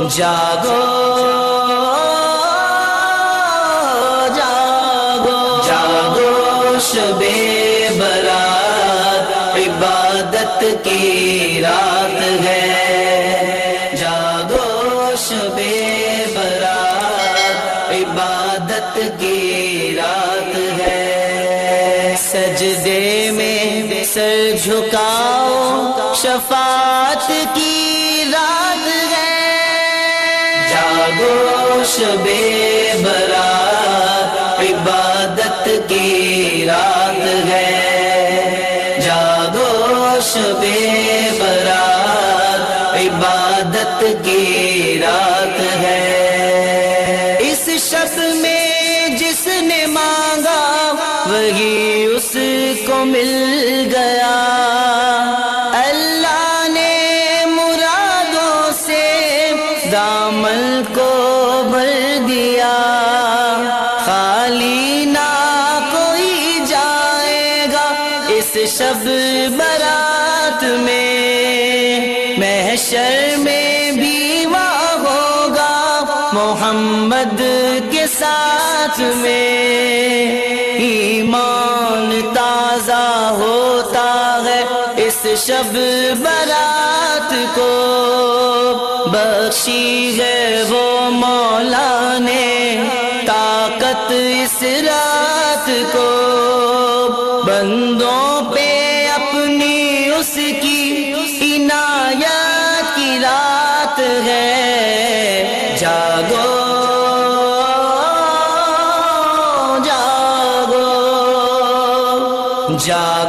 جاگو جاگو جاگو، شب برات، عبادت کی رات ہے۔ جاگو، شب برات، عبادت کی رات ہے۔ سجدے میں سر جھکاؤ، شفاعت کی رات جاگوش بے برات عبادت کی رات ہے۔ جاگوش بے برات عبادت کی رات ہے۔ اس شخص میں جس نے مانگا، وہی اس کو مل گیا دامن کو بھر دیا۔ خالی نہ کوئی جائے گا اس شب برات میں۔ محشر میں بھی وہاں ہوگا محمد کے ساتھ میں۔ ایمان تازہ ہوتا ہے اس شب برات کو۔ بخشی ہے وہ مولا نے طاقت اس رات کو بندوں پہ اپنی اس کی عنایت کی رات ہے۔ جاگو جاگو جاگو جاگو۔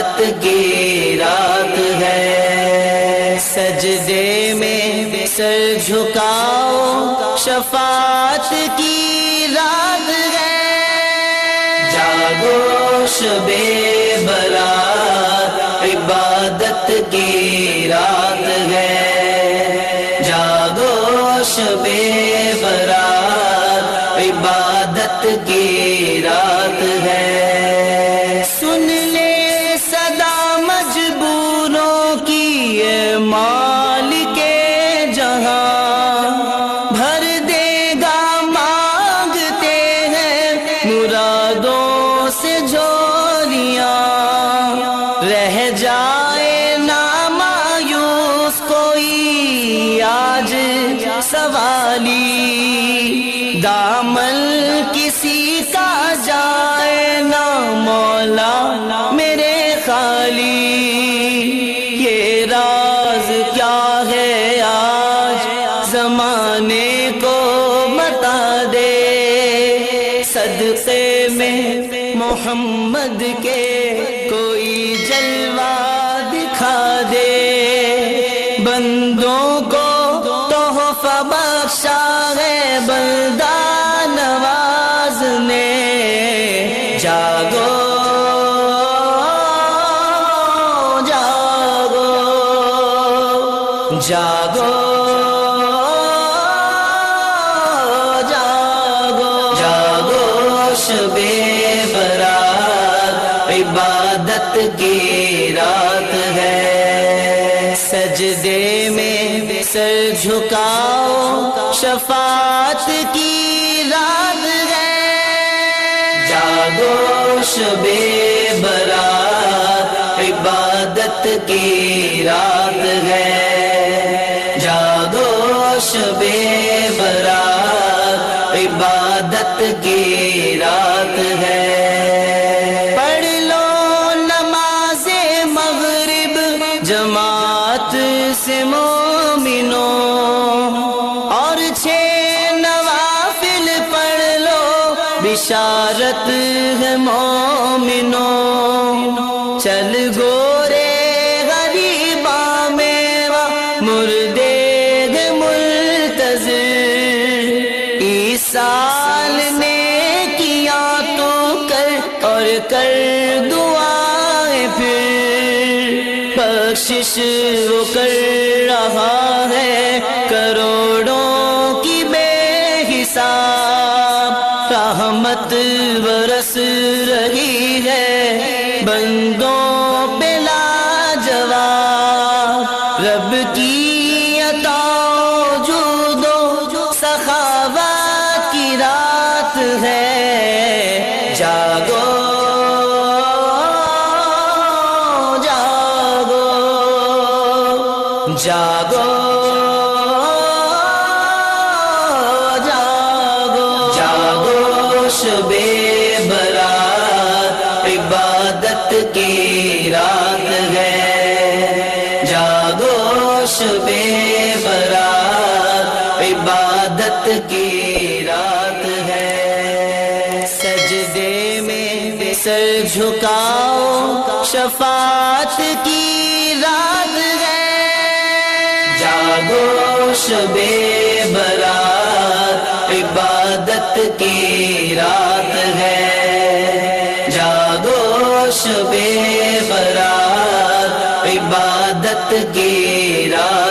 عبادت کی رات ہے۔ سجدے میں سر جھکاؤ، شفاعت کی رات ہے۔ جاگو شب برات، عبادت کی رات ساری دامن کسی کا جائے نہ مولا جاگو جاگو جاگو جاگو جاگو شب برات عبادت کی رات ہے? سجدے میں سر جھکاؤ، شفاعت کی رات جاگو بے برات عبادت کی رات ہے۔ جادوش بے برات عبادت کی رات بشارت ہے مومنوں۔ چل گورے غریبا میں مردے گے ملتظر عیسال نے کیا تو کر اور کر دعائیں پھر۔ بخشش وہ کر رہا ہے کروڑوں رحمت رحمت برس رہی ہے۔ بندوں پہ لا جواب رب کی عطا جو دو سخاوت کی رات ہے۔ جاگو جاگو جاگو۔ جاگو شب برات، عبادت کی رات ہے۔ جاگو شب برات، عبادت کی رات ہے۔ سجدے میں سر جھکاؤ، شفاعت کی رات ہے۔ جاگو شب برات رات کی رات ہے۔ جاگو شب برات عبادت کی رات